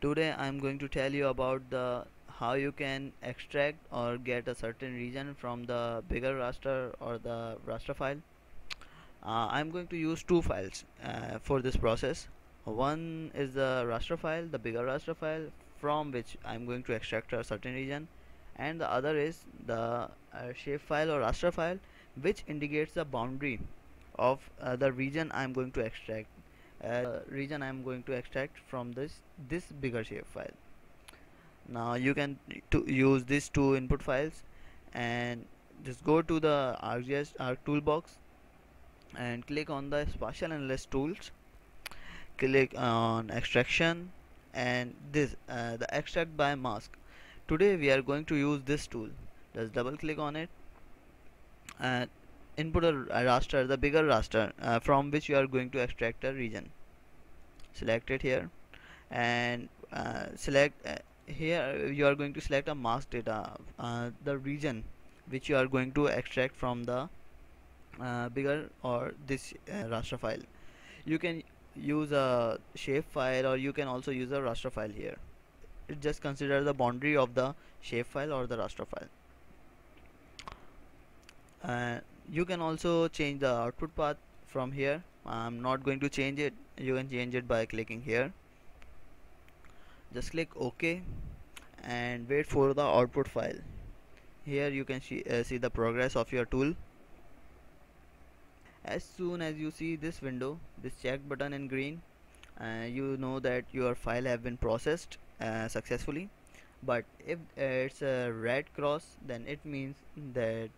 today I'm going to tell you about the how you can extract or get a certain region from the bigger raster or the raster file. Uh, I'm going to use two files uh, for this process. One is the raster file the bigger raster file from which I'm going to extract a certain region. And the other is the uh, shape file or raster file which indicates the boundary of uh, the region I'm going to extract uh, region I'm going to extract from this this bigger shape file. Now you can use these two input files and just go to the ArcGIS Arc toolbox and click on the spatial analysis tools. Click on extraction and this uh, the extract by mask. Today we are going to use this tool. Just double click on it and input a, raster the bigger raster uh, from which you are going to extract a region. Select it here and uh, select uh, here you are going to select a mask data uh, the region which you are going to extract from the uh, bigger or this uh, raster file. You can use a shape file or you can also use a raster file here. It just consider the boundary of the shape file or the raster file you can also change the output path from here. I'm not going to change it. You can change it by clicking here. Just click OK and wait for the output file. Here you can see, uh, see the progress of your tool. As soon as you see this window this check button in green uh, you know that your file have been processed uh, successfully. But if it's a red cross then it means that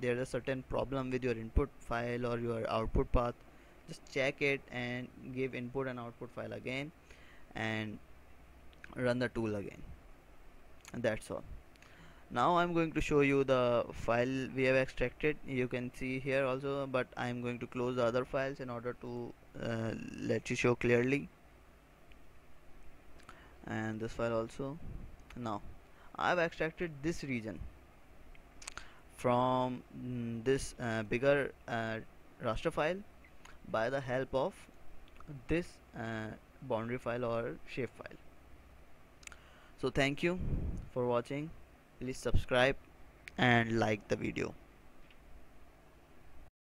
there's a certain problem with your input file or your output path just check it and give input and output file again and run the tool again. And that's all. Now I'm going to show you the file we have extracted. You can see here also but I'm going to close the other files in order to uh, let you show clearly. And this file also. Now I've extracted this region from mm, this uh, bigger uh, raster file by the help of this uh, boundary file or shape file. So thank you for watching. Please subscribe and like the video